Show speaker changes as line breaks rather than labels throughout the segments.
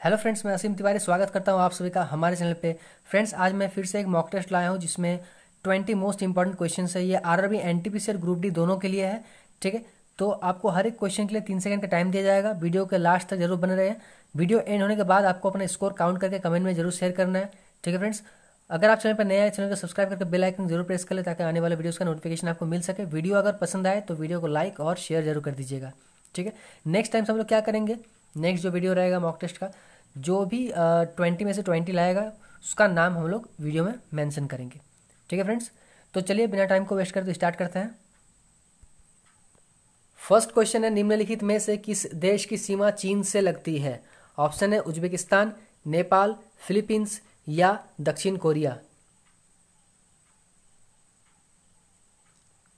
Hello friends मैं असीम तिवारी स्वागत करता हूँ आप सभी का हमारे चैनल पे। फ्रेंड्स आज मैं फिर से एक मॉक टेस्ट लाया हूँ, जिसमें ट्वेंटी मोस्ट इंपॉर्टेंट क्वेश्चन है। ये आर आर एनटीपीसी और ग्रुप डी दोनों के लिए है, ठीक है? तो आपको हर एक क्वेश्चन के लिए तीन सेकंड का टाइम दिया जाएगा। वीडियो के लास्ट तक ज़रूर बने रहे। वीडियो एंड होने के बाद आपको अपना स्कोर काउंट करके कमेंट में ज़रूर शेयर करना है, ठीक है फ्रेंड्स अगर आप चैनल पर नया है, चैनल को सब्सक्राइब करके बेल आइकन ज़रूर प्रेस कर ले, ताकि आने वाले वीडियोस का नोटिफिकेशन आपको मिल सके। वीडियो अगर पसंद आए तो वीडियो को लाइक और शेयर ज़रूर कर दीजिएगा, ठीक है? नेक्स्ट टाइम हम लोग क्या करेंगे? नेक्स्ट जो वीडियो रहेगा मॉक टेस्ट का जो भी ट्वेंटी में से ट्वेंटी लाएगा, उसका नाम हम लोग वीडियो में मेंशन करेंगे। ठीक है फ्रेंड्स तो चलिए बिना टाइम को वेस्ट करते स्टार्ट करते हैं। फ़र्स्ट क्वेश्चन है निम्नलिखित में से किस देश की सीमा चीन से लगती है? ऑप्शन है उज्बेकिस्तान, नेपाल फिलीपींस या दक्षिण कोरिया।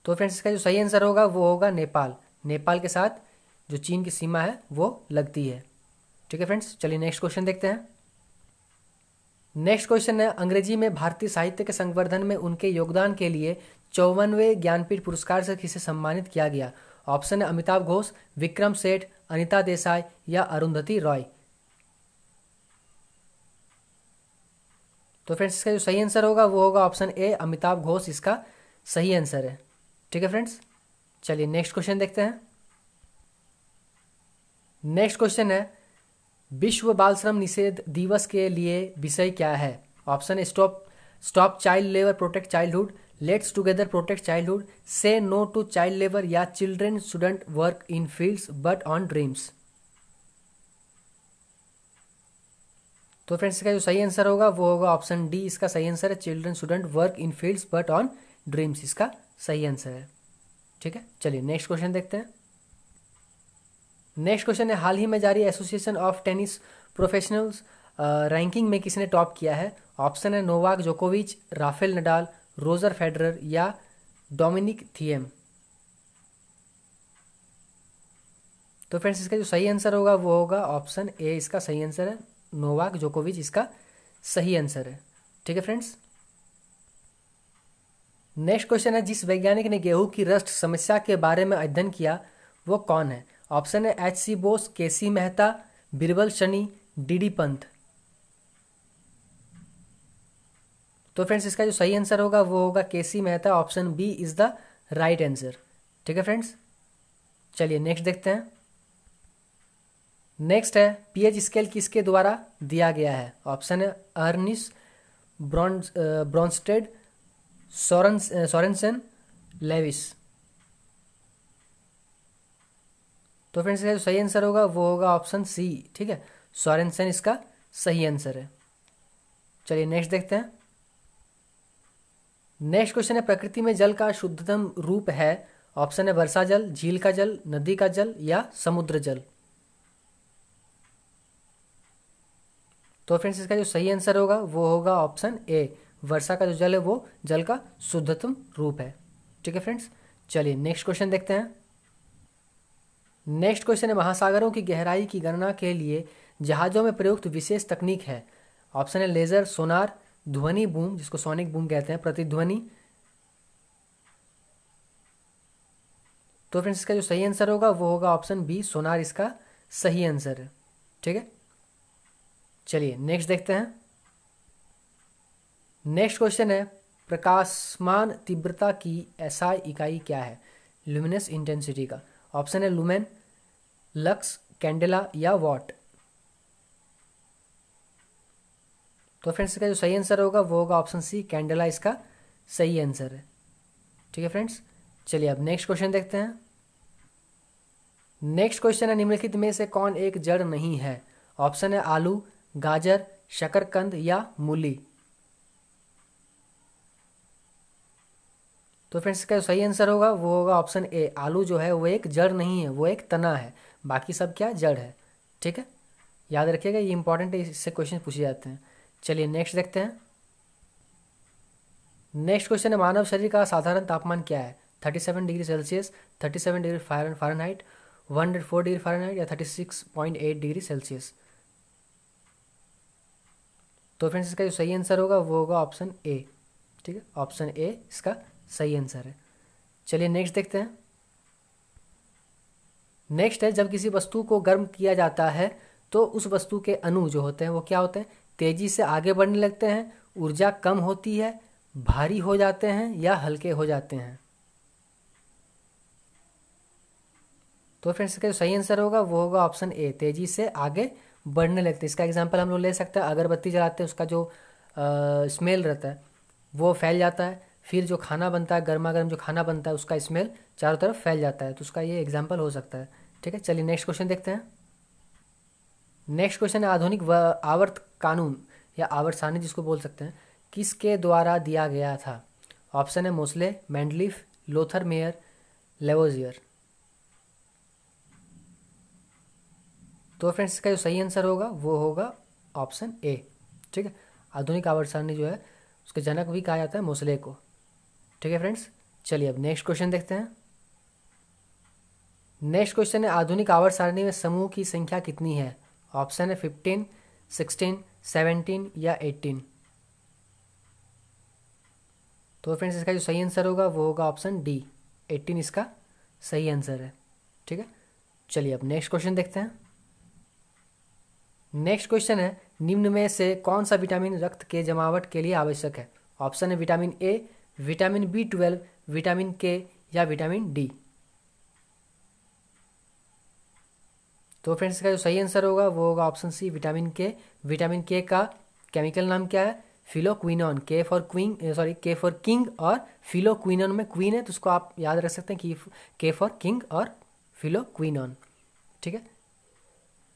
तो फ्रेंड्स इसका जो सही आंसर होगा वो होगा नेपाल। नेपाल के साथ जो चीन की सीमा है, वो लगती है। ठीक है फ्रेंड्स चलिए नेक्स्ट क्वेश्चन देखते हैं। नेक्स्ट क्वेश्चन है, अंग्रेज़ी में भारतीय साहित्य के संवर्धन में उनके योगदान के लिए चौवनवे ज्ञानपीठ पुरस्कार से किसे सम्मानित किया गया? ऑप्शन है, अमिताभ घोष, विक्रम सेठ, अनिता देसाई या अरुंधति रॉय। तो फ्रेंड्स इसका जो सही आंसर होगा, वो होगा ऑप्शन ए अमिताभ घोष, इसका सही आंसर है। ठीक है फ्रेंड्स चलिए नेक्स्ट क्वेश्चन देखते हैं। नेक्स्ट क्वेश्चन है विश्व बाल श्रम निषेध दिवस के लिए विषय क्या है? Option stop stop child labour, protect childhood, let's together, protect childhood, say no to child labour या children student work in fields but on dreams. तो फ्रेंड्स, इसका जो सही आंसर होगा, वो होगा ऑप्शन डी। इसका सही आंसर है children student work in fields but on dreams. इसका सही आंसर है। ठीक है? चलिए, नेक्स्ट क्वेश्चन देखते हैं। नेक्स्ट क्वेश्चन है, हाल ही में जारी Association of Tennis Professionals ranking में किसने टॉप किया है? ऑप्शन है नोवाक जोकोविच, राफेल नडाल, रोजर फेडरर या डोमिनिक थियम तो फ्रेंड्स इसका जो सही आंसर होगा, वो होगा ऑप्शन ए इसका सही आंसर है। नोवाक जोकोविच, इसका सही आंसर है। ठीक है फ्रेंड्स नेक्स्ट क्वेश्चन है, जिस वैज्ञानिक ने गेहूँ की रस्ट समस्या के बारे में अध्ययन किया, वो कौन है? ऑप्शन है H C Bose, K C Mehta, Birbal Sahni, D D Pant. तो फ्रेंड्स, इसका जो सही आंसर होगा, वो होगा K C Mehta, option B is the right answer. ठीक है फ्रेंड्स? चलिए नेक्स्ट देखते हैं। नेक्स्ट है, पीएच स्केल किसके द्वारा दिया गया है? ऑप्शन है Arrhenius Bronsted Bronsted Sorensen Lewis. तो फ्रेंड्स इसका जो सही आंसर होगा, वो होगा ऑप्शन सी ठीक है? सोरेंसन इसका सही आंसर है। चलिए नेक्स्ट देखते हैं। नेक्स्ट क्वेश्चन है, प्रकृति में जल का शुद्धतम रूप है। ऑप्शन है वर्षा जल, झील का जल, नदी का जल या समुद्र जल। तो फ्रेंड्स इसका जो सही आंसर होगा, वो होगा ऑप्शन ए वर्षा का जो जल है, वो जल का शुद्धतम रूप है। ठीक है फ्रेंड्स चलिए नेक्स्ट क्वेश्चन देखते हैं। नेक्स्ट क्वेश्चन है, महासागरों की गहराई की गणना के लिए जहाज़ों में प्रयुक्त विशेष तकनीक है। ऑप्शन है लेजर सोनार ध्वनि बूम जिसको सोनिक बूम कहते हैं, प्रतिध्वनि। तो फ्रेंड्स इसका जो सही आंसर होगा, वो होगा ऑप्शन बी सोनार इसका सही आंसर है। ठीक है? चलिए नेक्स्ट देखते हैं। नेक्स्ट क्वेश्चन है, प्रकाशमान तीव्रता की एसआई इकाई क्या है? ल्यूमिनस इंटेंसिटी का। ऑप्शन है लुमेन, लक्स, कैंडेला या वॉट। तो फ्रेंड्स, इसका जो सही आंसर होगा, वो होगा ऑप्शन सी, कैंडेला। इसका सही आंसर है। ठीक है फ्रेंड्स? चलिए अब नेक्स्ट क्वेश्चन देखते हैं। नेक्स्ट क्वेश्चन है, निम्नलिखित में से कौन एक जड़ नहीं है? ऑप्शन है आलू, गाजर, शकरकंद या मूली। तो फ्रेंड्स इसका जो सही आंसर होगा, वो होगा ऑप्शन ए आलू जो है, वो एक जड़ नहीं है, वो एक तना है। बाकी सब क्या? जड़ है। ठीक है? याद रखिएगा, ये इंपॉर्टेंट है, इससे क्वेश्चन पूछे जाते हैं। चलिए नेक्स्ट देखते हैं। नेक्स्ट क्वेश्चन है, मानव शरीर का साधारण तापमान क्या है? Thirty seven degree Celsius thirty seven degree Fahrenheit one hundred four degree Fahrenheit या thirty six point eight degree Celsius तो फ्रेंड्स इसका जो सही आंसर होगा, वो होगा ऑप्शन ए ठीक है? ऑप्शन ए इसका सही आंसर है। चलिए नेक्स्ट देखते हैं। नेक्स्ट है, जब किसी वस्तु को गर्म किया जाता है तो उस वस्तु के अणु जो होते हैं, वो क्या होते हैं? तेज़ी से आगे बढ़ने लगते हैं, ऊर्जा कम होती है, भारी हो जाते हैं या हल्के हो जाते हैं। तो फ्रेंड्स इसका जो सही आंसर होगा, वो होगा ऑप्शन ए तेज़ी से आगे बढ़ने लगते हैं। इसका एग्जांपल हम लोग ले सकते हैं, अगरबत्ती जलाते हैं, उसका जो स्मेल रहता है, वो फैल जाता है। फिर जो खाना बनता है गर्मा गर्म जो खाना बनता है, उसका स्मेल चारों तरफ़ फैल जाता है। तो उसका ये एग्ज़ाम्पल हो सकता है। ठीक है, चलिए नेक्स्ट क्वेश्चन देखते हैं। नेक्स्ट क्वेश्चन है आधुनिक आवर्त कानून, या आवर्त सारणी जिसको बोल सकते हैं। किसके द्वारा दिया गया था? ऑप्शन है Moseley Mendeleev Lothar Meyer Lavoisier तो फ्रेंड्स इसका जो सही आंसर होगा, वो होगा ऑप्शन ए ठीक है? आधुनिक आवर्त सारणी जो है, उसके जनक भी कहा जाता है मोसले को। ठीक है फ्रेंड्स चलिए अब नेक्स्ट क्वेश्चन देखते हैं। नेक्स्ट क्वेश्चन है, आधुनिक आवर्त सारणी में समूह की संख्या कितनी है? ऑप्शन है फिफ्टीन सिक्सटीन सेवनटीन या एटीन तो फ्रेंड्स इसका जो सही आंसर होगा, वो होगा ऑप्शन डी एटीन इसका सही आंसर है। ठीक है? चलिए अब नेक्स्ट क्वेश्चन देखते हैं। नेक्स्ट क्वेश्चन है, निम्न में से कौन सा विटामिन रक्त के जमावट के लिए आवश्यक है? ऑप्शन है vitamin A vitamin B twelve, vitamin K या विटामिन डी। तो फ्रेंड्स, इसका जो सही आंसर होगा, वो होगा option C, vitamin K. Vitamin K का केमिकल नाम क्या है? Phylloquinone. K for queen sorry K for king और फिलोक्विनॉन में क्वीन है तो उसको आप याद रख सकते हैं कि के फॉर किंग और फिलोक्विनॉन। ठीक है?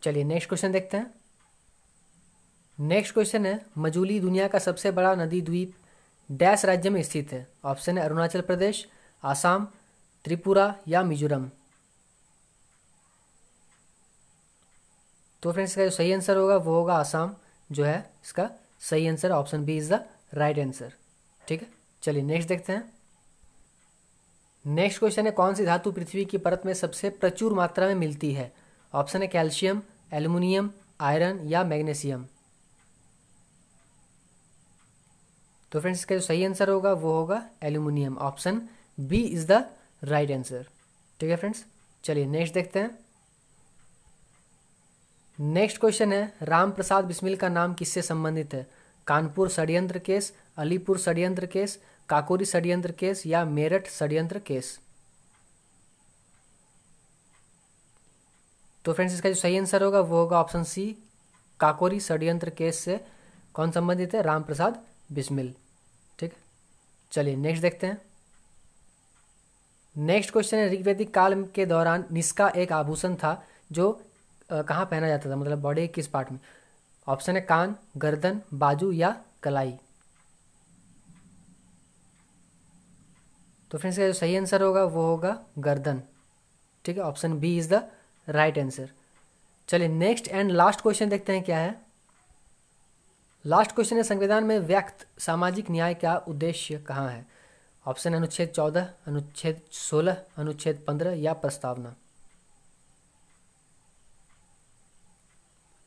चलिए नेक्स्ट क्वेश्चन देखते हैं। नेक्स्ट क्वेश्चन है, मजूली दुनिया का सबसे बड़ा नदी द्वीप। डैश राज्य में स्थित है। ऑप्शन है अरुणाचल प्रदेश, आसाम, त्रिपुरा या मिजोरम। तो फ्रेंड्स, इसका जो सही आंसर होगा, वो होगा आसाम, जो है इसका सही answer, option B is the right answer. ठीक है? चलिए नेक्स्ट देखते हैं। नेक्स्ट क्वेश्चन है, कौन सी धातु पृथ्वी की परत में सबसे प्रचुर मात्रा में मिलती है? ऑप्शन है कैल्शियम, एल्यूमिनियम, आयरन या मैग्नीशियम। तो फ्रेंड्स इसका जो सही आंसर होगा, वो होगा aluminium option B is the right answer ठीक है फ्रेंड्स चलिए नेक्स्ट देखते हैं. नेक्स्ट क्वेश्चन है राम प्रसाद बिस्मिल का नाम किससे संबंधित है? कानपुर षड्यंत्र केस, अलीपुर षड्यंत्र केस, काकोरी षड्यंत्र केस या मेरठ षड्यंत्र केस? तो फ्रेंड्स इसका जो सही आंसर होगा, वो होगा ऑप्शन सी काकोरी षड्यंत्र केस से कौन संबंधित है? राम प्रसाद बिस्मिल। ठीक चलिए नेक्स्ट देखते हैं। नेक्स्ट क्वेश्चन है, ऋग्वेदिक काल के दौरान निष्का एक आभूषण था, जो कहाँ पहना जाता था? मतलब बॉडी किस पार्ट में? ऑप्शन है कान, गर्दन, बाजू या कलाई। तो फ्रेंड्स का जो सही आंसर होगा, वो होगा गर्दन। ठीक है? Option B is the right answer चलिए नेक्स्ट एंड लास्ट क्वेश्चन देखते हैं, क्या है? लास्ट क्वेश्चन है, संविधान में व्यक्त सामाजिक न्याय का उद्देश्य कहाँ है? ऑप्शन अनुच्छेद चौदह, अनुच्छेद सोलह, अनुच्छेद पंद्रह या प्रस्तावना।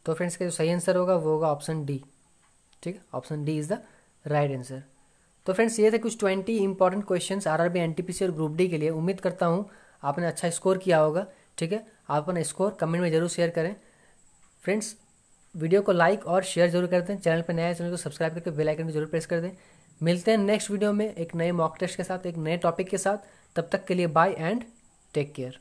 तो फ्रेंड्स का जो सही आंसर होगा, वो होगा ऑप्शन डी ठीक है? Option D is the right answer तो फ्रेंड्स ये थे कुछ twenty important question R R B N T P C और ग्रुप डी के लिए। उम्मीद करता हूँ आपने अच्छा स्कोर किया होगा। ठीक है? आप अपना स्कोर कमेंट में ज़रूर शेयर करें। फ्रेंड्स वीडियो को लाइक और शेयर ज़रूर कर दें। चैनल पर नया चैनल को सब्सक्राइब करके बेल आइकन को ज़रूर प्रेस कर दें। मिलते हैं नेक्स्ट वीडियो में एक नए मॉक टेस्ट के साथ, एक नए टॉपिक के साथ। तब तक के लिए बाय एंड टेक केयर